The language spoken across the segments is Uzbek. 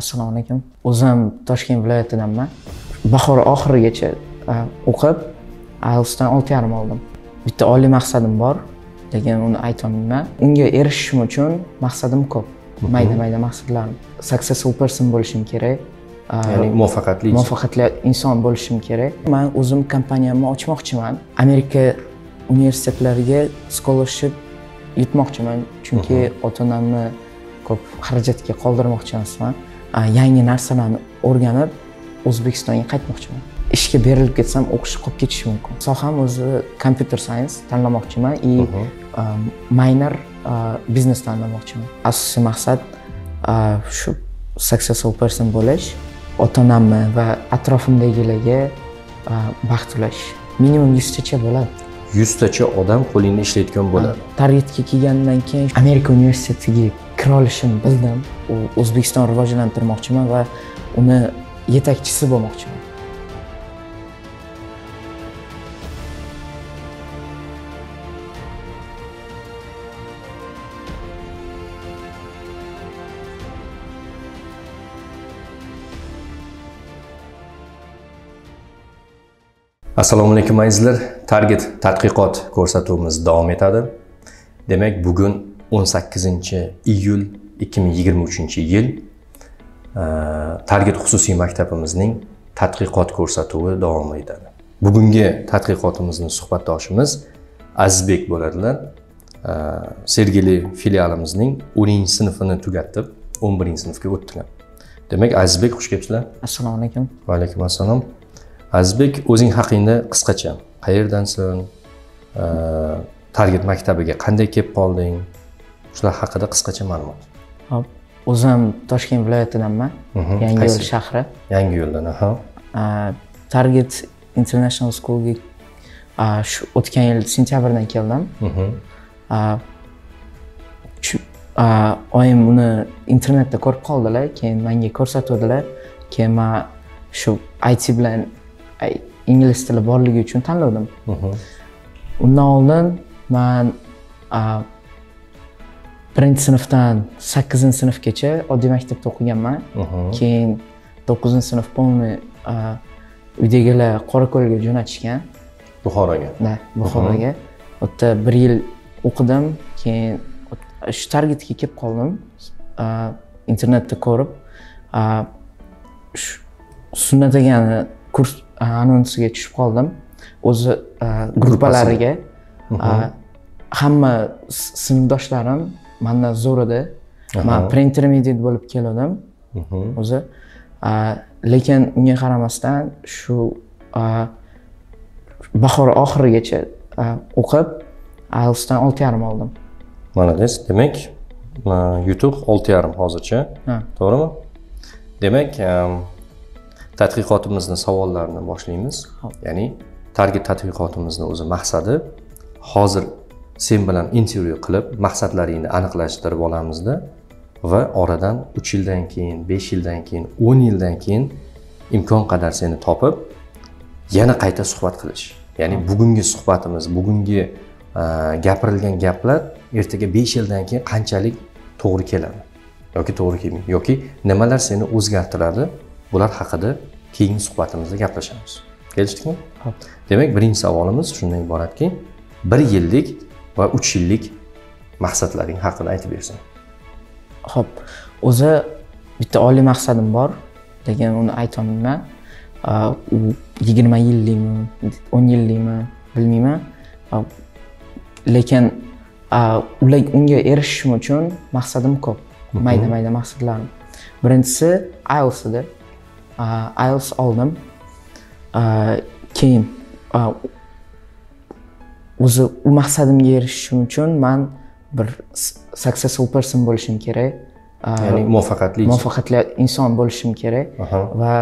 assalomu alaykum. O'zim toshkent viloyatidanman bahor oxirigacha a, o'qib ielsdan olti yarim oldim. Bitta oliy maqsadim bor lekin uni aytolmayman. Unga erishishim uchun maqsadim ko'p. Mayda mayda maqsadlarim successful person bo'lishim kerak. A, ya'ni muvaffaqiyatli muvaffaqiyatli inson bo'lishim kerak. Man o'zim kompaniyamni ochmoqchiman. Amerika universitetlariga scholarship yutmoqchiman. Chunki ota onamni ko'p xarajatga qoldirmoqchi emasman yangi narsalarni o'rganib o'zbekistonga qaytmoqchiman. Ishga berilib ketsam o'qish qolib ketishi mumkin. Soham o'zi computer science tanlamoqchiman и a, biznes tanlamoqchiman. Asosiy maqsad shu successful person bo'lish ota onamni va atrofimdagilarga baxt ulash. Minimum yuztacha bo'ladi. Yuztacha odam qo'lingda ishlayotgan bo'ladi. Targetga kelgandan keyin amerika universitetiga kira olishimni bildim. U o'zbekiston rivojlantirmoqchiman va uni yetakchisi bo'lmoqchiman. Assalomu alaykum azizlar target tadqiqot ko'rsatuvimiz davom etadi. Demak bugun 18 iyul 2023 yil e, target xususiy maktabimizning tadqiqot ko'rsatuvi davom etadi. Bugungi tadqiqotimizni suhbatdoshimiz azizbek bo'ladilar. E, sergeli filialimizning 10 sinfini tugatib 11 sinfga o'tdilar. Demak azizbek xush kelibsizlar. Assalomu alaykum. Va alaykum assalom. Azizbek o'zing haqingda qisqacha qayerdansan Ee, target maktabiga qanday kelib qolding shular haqida qisqacha ma'lumot. Hop o'zim toshkent viloyatidanman Mhm. yangiyo'l shahri. Yangi yo'ldan aha. A, target international schoolga shu o'tgan yil sentyabrdan keldim. Mhm. Oyim uni internetda ko'rib qoldilar keyin menga ko'rsatuvdilar. Keyin man shu it bilan ingliz tili borligi uchun tanladim Mhm. undan oldin man birinchi sinfdan sakkizinchi sinfgacha oddiy maktabda o'qiganman. Keyin to'qqizinchi sinf полный uydagilar qorako'lga jo'natishgan. Buxoroga. Да buxoroga. U yerda bir yil o'qidim keyin shu targetga kelib qoldim. Internetda ko'rib sunnat akani kurs anonsiga tushib qoldim. O'zi gruppalariga hamma sinfdoshlarim mandan zo'r edi man preintermediate bo'lib kelgandim o'zi. Lekin unga qaramasdan shu bahor oxirigacha o'qib ielsdan olti yarim oldim. Молодец demak yutuq olti yarim hozircha. Ha. to'g'rimi? Demak em, tadqiqotimizni savollarini boshlaymiz. Ya'ni target tadqiqotimizni o'zi maqsadi. Hozir sen bilan intervyu qilib maqsadlaringni aniqlashtirib olamizda va oradan uch yildan keyin besh yildan keyin o'n yildan keyin imkon qadar seni topib yana qayta suhbat qilish. Ya'ni bugungi suhbatimiz bugungi gapirilgan gaplar ertaga besh yildan keyin qanchalik to'g'ri keladi? Yoki to'g'ri kelmaydi yoki nimalar seni o'zgartiradi? Bular haqida keyingi suhbatimizda gaplashamiz. Kelishdikmi? Demak birinchi savolimiz shundan iboratki bir yillik va uch yillik maqsadlaring haqida aytib bersang ho'p o'zi bitta oliy maqsadim bor lekin uni aytolmayman. U yigirma yillikmi o'n yillikmi bilmayman. Lekin ular unga erishishim uchun maqsadim ko'p. Mayda mayda maqsadlarim. Birinchisi iels edi A, iels oldim. Keyin o'zi u maqsadimga erishishim uchun man bir successful person bo'lishim kerak. Ya'ni muvaffaqiyatli muvaffaqiyatli inson bo'lishim kerak. Va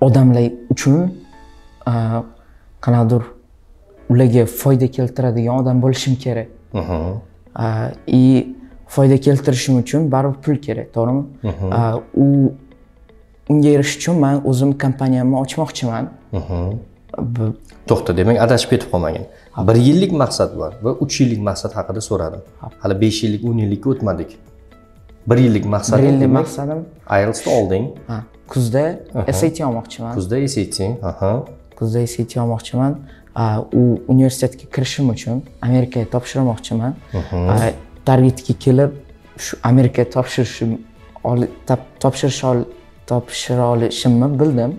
odamlar uchun qanaqadir ularga foyda keltiradigan odam bo'lishim kerak. И foyda keltirishim uchun baribir pul kerak to'g'rimi? U unga erishish uchun man o'zim kompaniyamni ochmoqchiman to'xta demak adashib ketib qolmagin. Bir yillik maqsad bor va uch yillik maqsad haqida so'radim. Hali besh yillik o'n yillikka o'tmadik. Bir yillik maqsading bir yillik maqsadim IELTSni olding. Kuzda. SAT olmoqchiman. Kuzda SAT kuzda SAT olmoqchiman. U universitetga kirishim uchun amerikaga topshirmoqchiman. Targetga kelib shu amerikaga topshirishim topshirish topshira olishimni bildim.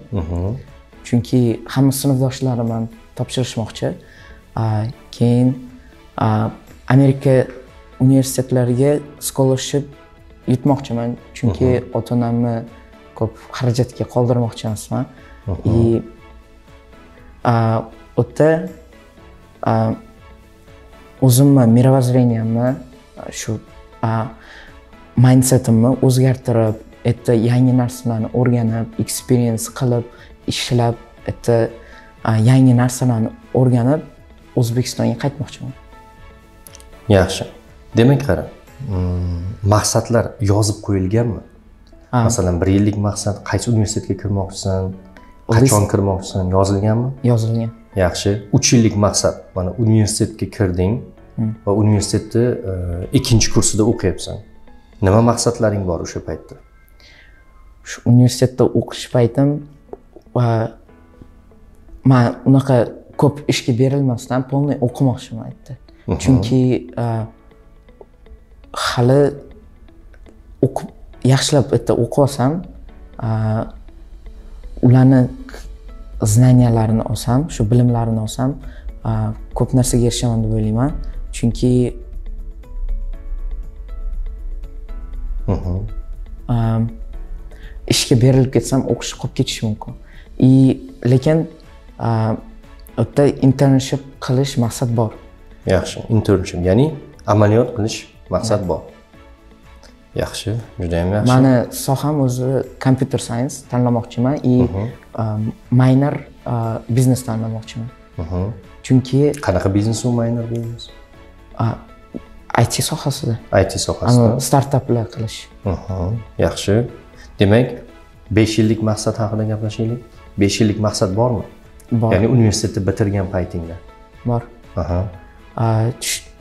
Chunki hamma sinfdoshlarim ham topshirishmoqchi keyin amerika universitetlariga scholarship yutmoqchiman chunki ota onamni ko'p xarajatga qoldirmoqchi emasman и u yerda o'zimni mirovоззрениямni shu mindsetimni o'zgartirib erta yangi narsalarni o'rganib experience qilib ishlab erta a, yangi narsalarni o'rganib o'zbekistonga qaytmoqchiman. Yaxshi. Demak qara mm, maqsadlar yozib qo'yilganmi? Masalan bir yillik maqsad qaysi universitetga kirmoqchisan qachon kirmoqchisan yozilganmi? Yozilgan. Yaxshi. Uch yillik maqsad mana universitetga kirding va universitetni e, ikkinchi kursida o'qiyapsan. Nima maqsadlaring bor o'sha paytda? Shu universitetda o'qish paytim va man unaqa ko'p ishga berilmasdan полный o'qimoqchiman yerda chunki hali o'qib yaxshilab bitta o'qib olsam ularni znaniyalarini olsam shu bilimlarini olsam ko'p narsaga erishaman deb o'ylayman. Chunki ishga berilib ketsam o'qish qolib ketishi mumkin и lekin u yerda internship qilish maqsad bor. Yaxshi internship ya'ni amaliyot qilish maqsad bor. Yaxshi judayam yaxshi. Mani soham o'zi computer science tanlamoqchiman и minor uh, biznes tanlamoqchiman. Mhm. chunki qanaqa biznes u minor biznes IT sohasida. IT sohasida. Startaplar qilish. Mhm. yaxshi. Demak besh yillik maqsad haqida gaplashaylik besh yillik maqsad bormi? Bor. Ya'ni universitetni bitirgan paytingda. Bor. Aha.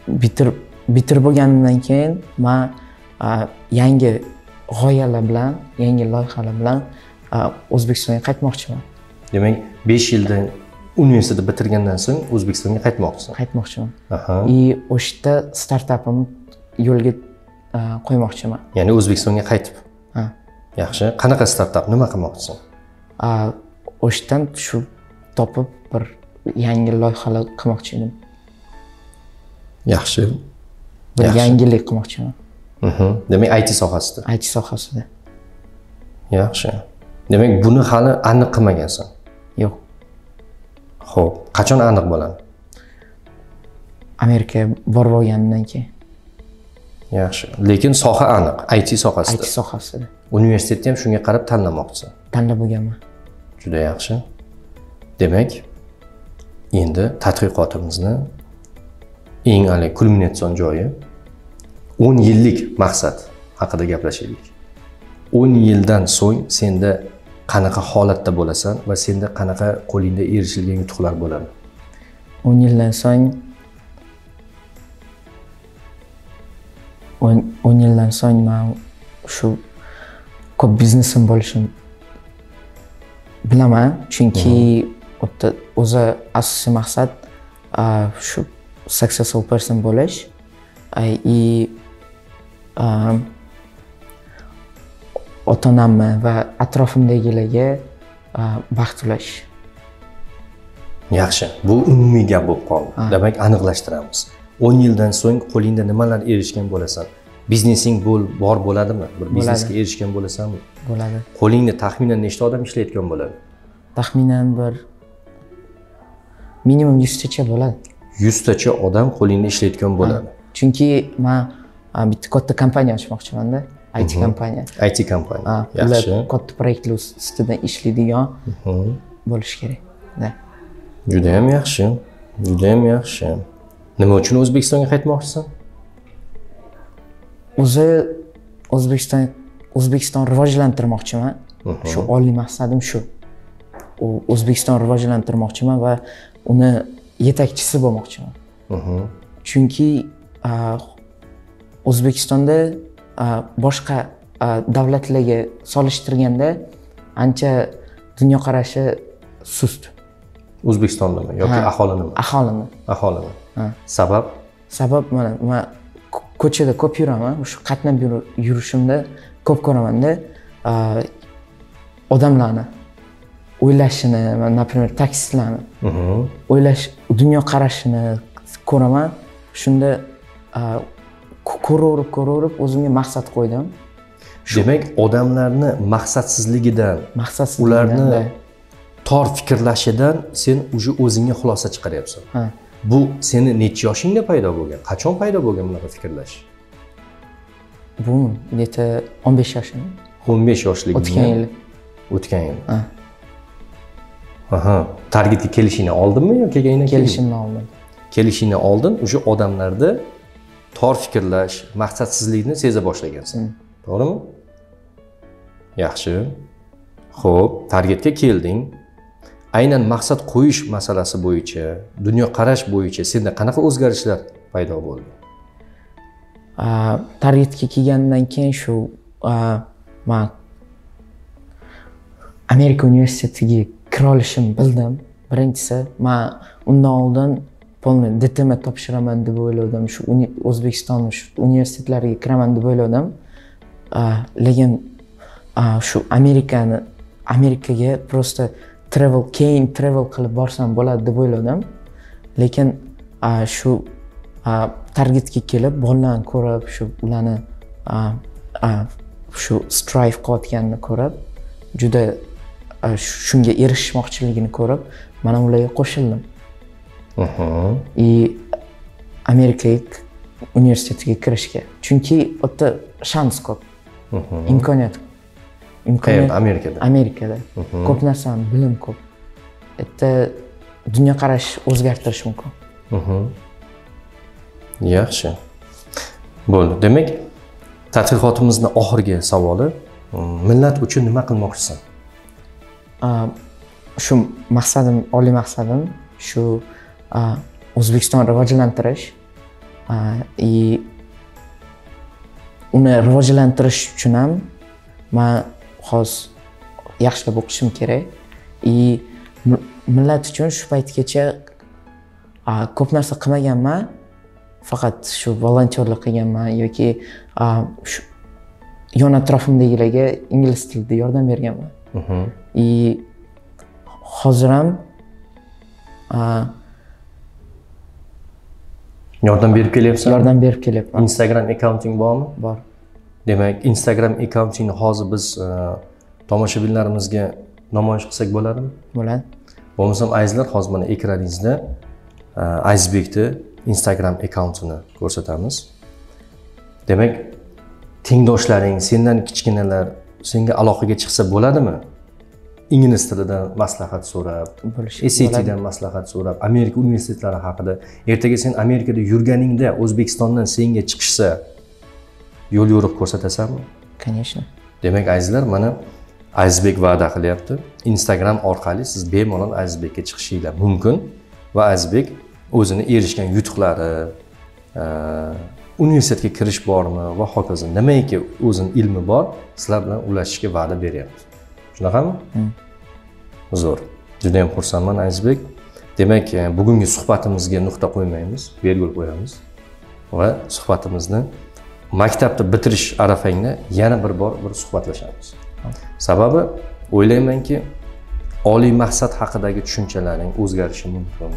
Bitirib bitirib bo'lganimdan keyin man yangi g'oyalar bilan yangi loyihalar bilan o'zbekistonga qaytmoqchiman. Demak besh yildan universitetni bitirgandan so'ng o'zbekistonga qaytmoqchisan. Qaytmoqchiman. И o'sha yerda startapimni yo'lga qo'ymoqchiman. Ya'ni o'zbekistonga qaytib. Ha. yaxshi. Qanaqa startap nima qilmoqchisan O'sha yerdan shu topib bir yangi loyihalar qilmoqchi edim. Yaxshi. Bir yangilik qilmoqchiman Mhm. demak IT sohasida. IT sohasida. Yaxshi. Demak buni hali aniq qilmagansan? Yo'q. Ho'p qachon aniq bo'ladi? Amerikaga borib olganimdan keyin. Yaxshi. Lekin soha aniq. IT IT sohasida. Sohasida. Universitetni ham shunga qarab tanlamoqchisan tanlab bo'lganman juda yaxshi. Demak endi tadqiqotimizni eng haligi kulminatsion joyi o'n yillik maqsad haqida gaplashaylik. O'n yildan so'ng senda qanaqa holatda bo'lasan va senda qanaqa qo'lingda erishilgan yutuqlar bo'ladi? O'n yildan so'ng o'n yildan so'ng man shu ko'p biznesim bo'lishim bilaman chunki u yerda o'zi asosiy maqsad shu successful person bo'lish и ota onamni va atrofimdagilarga baxt ulash. Yaxshi. Bu umumiy gap bo'lib qoldi. Demak aniqlashtiramiz. O'n yildan so'ng qo'lingda nimalar erishgan bo'lasan biznesing bo'l bor bo'ladimi? Bir biznesga erishgan bo'lasanmi? Bo'ladi. Qo'lingda taxminan nechta odam ishlayotgan bo'ladi? Taxminan bir minimum yuztacha bo'ladi. Yuztacha odam qo'lingda ishlayotgan bo'ladi. Chunki man bitta katta kompaniya ochmoqchimanda. It kompaniya. It kompaniya. Yaxshi. katta proyektlar ustidan ishlaydigan bo'lishi kerak. Judayam yaxshi. Judayam yaxshi. Nima uchun o'zbekistonga qaytmoqchisan o'zi o'zbekiston o'zbekiston rivojlantirmoqchiman. Shu oliy maqsadim shu. O'zbekiston rivojlantirmoqchiman va uni yetakchisi bo'lmoqchiman. Chunki o'zbekistonda boshqa davlatlarga solishtirganda ancha dunyoqarashi sust. O'zbekistondami yoki aholini aholini. Ha. sabab? Sabab mana man ko'chada ko'p yuraman. Shu qatnab yur- yurishimda ko'p ko'ramanda odamlarni o'ylashini man, например taksistlarni Mhm. o'ylash dunyoqarashini ko'raman. Shunda ko'raverib ko'raverib o'zimga maqsad qo'ydim. Demak odamlarni maqsadsizligidan maqsadsiz ularni tor fikrlashidan sen уже o'zingga xulosa chiqaryapsan. Ha, bu seni necha yoshingda paydo bo'lgan? Qachon paydo bo'lgan bunaqa fikrlash? Bu где-то 15 yoshim. o'n besh yoshligingda o'tgan yil. O'tgan yil. Ha. aha targetga kelishingdan oldinmi yo kelganingdan keyin kelishimni oldim kelishingdan oldin уже odamlarda tor fikrlash maqsadsizlikni seza boshlagansan. Hmm. to'g'rimi? Yaxshi. Ho'p targetga kelding aynan maqsad qo'yish masalasi bo'yicha dunyoqarash bo'yicha senda qanaqa o'zgarishlar paydo bo'ldi? A, targetga kelgandan keyin shu man amerika universitetiga kira olishimni bildim. Birinchisi man undan oldin полный dtm topshiraman deb o'yladim shu o'zbekiston shu universitetlariga kiraman deb o'yladim A, lekin shu amerikani amerikaga просто travel keyin travel qilib borsam bo'ladi deb o'yladim. Lekin shu targetga kelib bolalarni ko'rib shu ularni shu strive qilayotganini ko'rib juda shunga erishmoqchiligini ko'rib man ham ularga qo'shildim. И amerikaga k- universitetiga kirishga. Chunki u yerda shans ko'p. Imkoniyat imkoniyat amerikada. Amerikada. Ko'p narsani bilim ko'p. U yerda dunyoqarash o'zgartirish mumkin. Mhm. yaxshi. Bo'ldi. Demak tadqiqotimizni oxirgi savoli mm, millat uchun nima qilmoqchisan? Shu maqsadim oliy maqsadim shu a, o'zbekistonni rivojlantirish и uni rivojlantirish uchun ham man hozir yaxshilab o'qishim kerak. И mi- millat uchun shu paytgacha ko'p narsa qilmaganman faqat shu volontyorlik qilganman yoki shu yon atrofimdagilarga ingliz tilida yordam berganman. Mhm. и hozir ham yordam berib kelyapsan yordam berib kelyapman. Instagram akkaunting bormi? Bor demak instagram akkauntingni hozir biz e, tomoshabinlarimizga namoyish qilsak bo'ladimi? Bo'ladi. Bo'lmasam azizlar hozir mana ekraningizda e, azizbekni instagram akkauntini ko'rsatamiz. Demak tengdoshlaring sendan kichkinalar senga aloqaga chiqsa bo'ladimi? Ingliz tilidan maslahat so'rab SATdan maslahat so'rab amerika universitetlari haqida. Ertaga sen amerikada yurganingda o'zbekistondan senga chiqishsa yo'l yo'riq ko'rsatasanmi? Конечно. Demak azizlar mana azizbek va'da qilyapti. Instagram orqali siz bemalol azizbekka chiqishinglar mumkin va azizbek o'zini erishgan yutuqlari e, universitetga kirish bormi va hokazo nimaiki o'zini ilmi bor sizlar bilan ulashishga va'da beryapti. Shunaqami? Zo'r. Juda yam xursandman azizbek demak e, bugungi suhbatimizga nuqta qo'ymaymiz belgil qo'yamiz va suhbatimizni maktabni bitirish arafangda yana bir bor bir suhbatlashamiz. Sababi o'ylaymanki oliy maqsad haqidagi tushunchalaring o'zgarishi mumkin.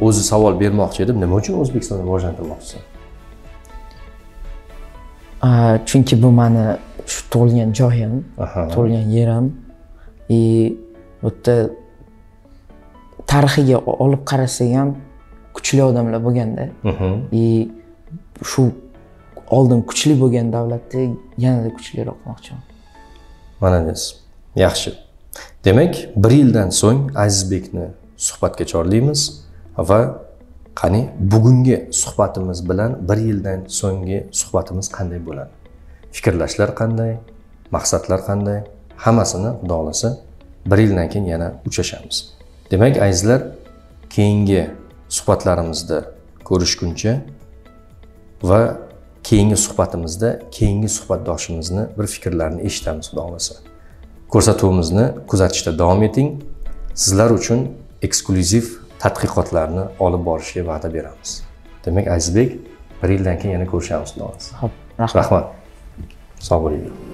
O'zi savol bermoqchi edim. Nima uchun o'zbekistonni rivojlantirmoqchisan chunki bu mani shu tug'ilgan joyim tug'ilgan yerim. И bu yerda tarixiga olib qarasak ham kuchli odamlar bo'lganda и shu oldin kuchli bo'lgan davlatni yanada kuchliroq qilmoqchiman Malades. Yaxshi. Demak, bir yildan so'ng Azizbekni suhbatga chorlaymiz va qani bugungi suhbatimiz bilan bir yildan so'nggi suhbatimiz qanday bo'ladi? Fikrlashlar qanday? Maqsadlar qanday? Hammasini xudo xohlasa bir yildan keyin yana uchrashamiz. Demak, azizlar, keyingi suhbatlarimizda ko'rishguncha va keyingi suhbatimizda keyingi suhbatdoshimizni bir fikrlarini eshitamiz xudo xohlasa ko'rsatuvimizni kuzatishda davom eting. Sizlar uchun eksklyuziv tadqiqotlarni olib borishga va'da beramiz. Demak azizbek bir yildan keyin yana ko'rishamiz xudo xohlasa rahmat. Sog' bo'linglar